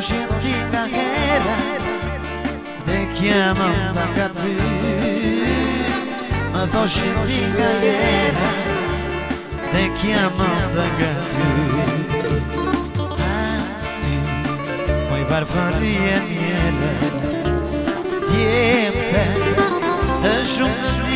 gente guerreira chiamano da catti ma doce di galera te chiamano da catti ah, poi barbarie é miele é tiempo tá junta giungi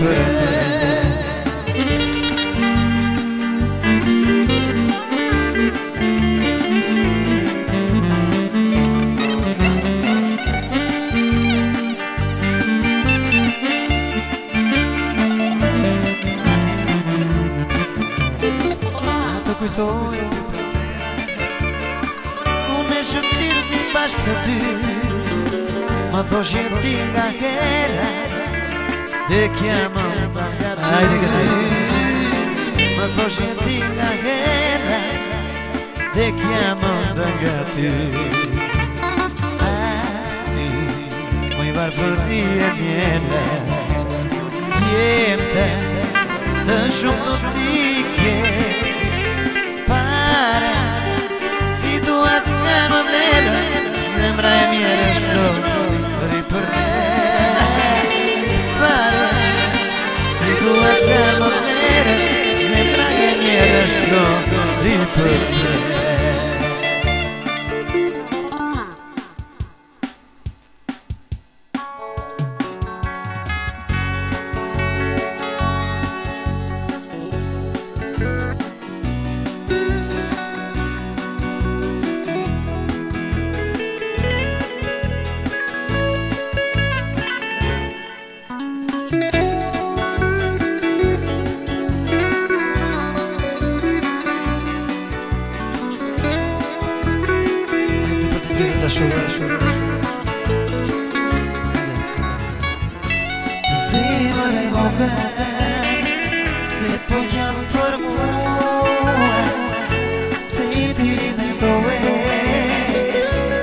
ποτέ Μα δώσε την αγέρα vdekje më mba Hajde këtë Më thosh ti nga herë. Vdekje më mba nga ty. Ani Më i varfëri e mjene. Djente Të shumë të vdikje purpose. joven se podían por se dirime doe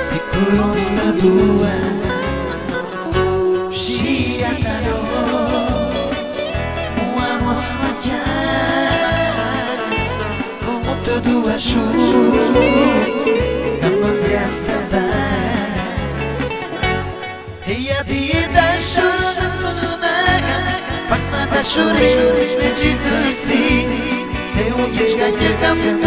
si kurum sta due și atalo o amo smatia o te due shuru chorei, pedi-te assim Sei onde ganha caminho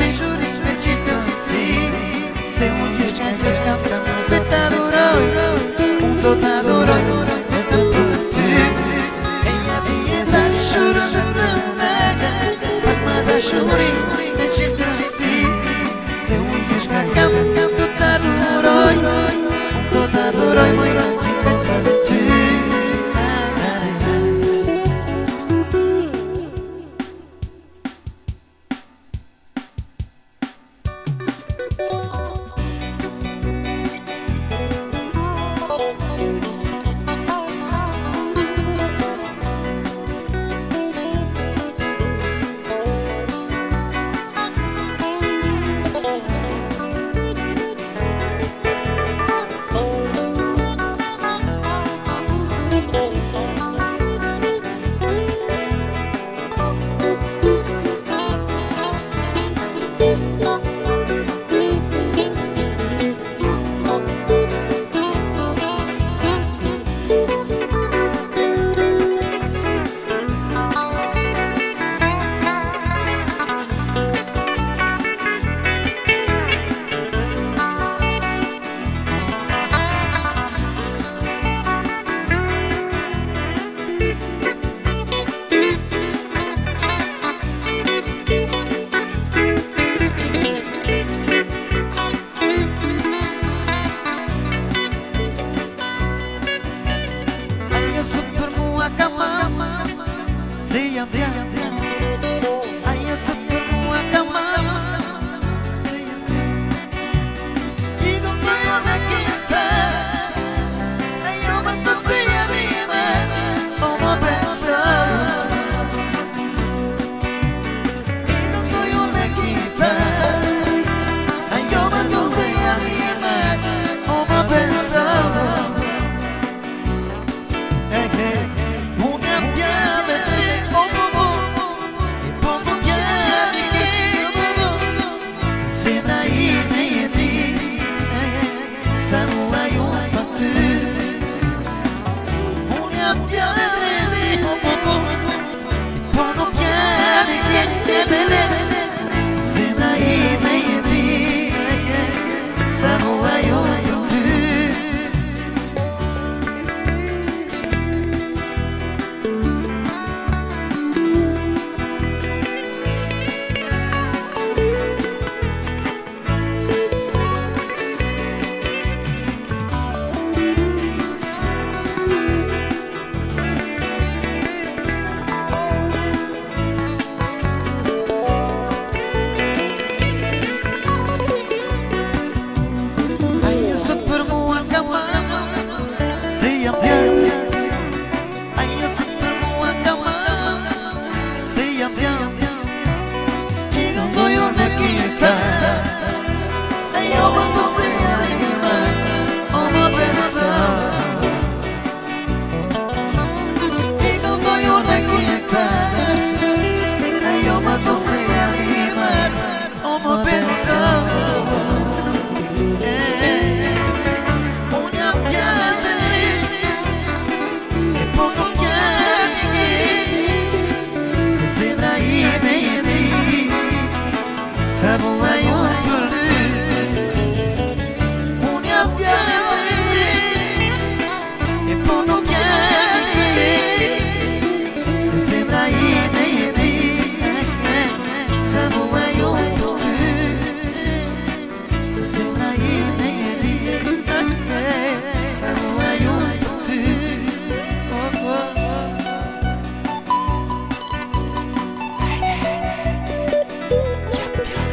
Ayo semua ke mana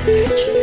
bitch.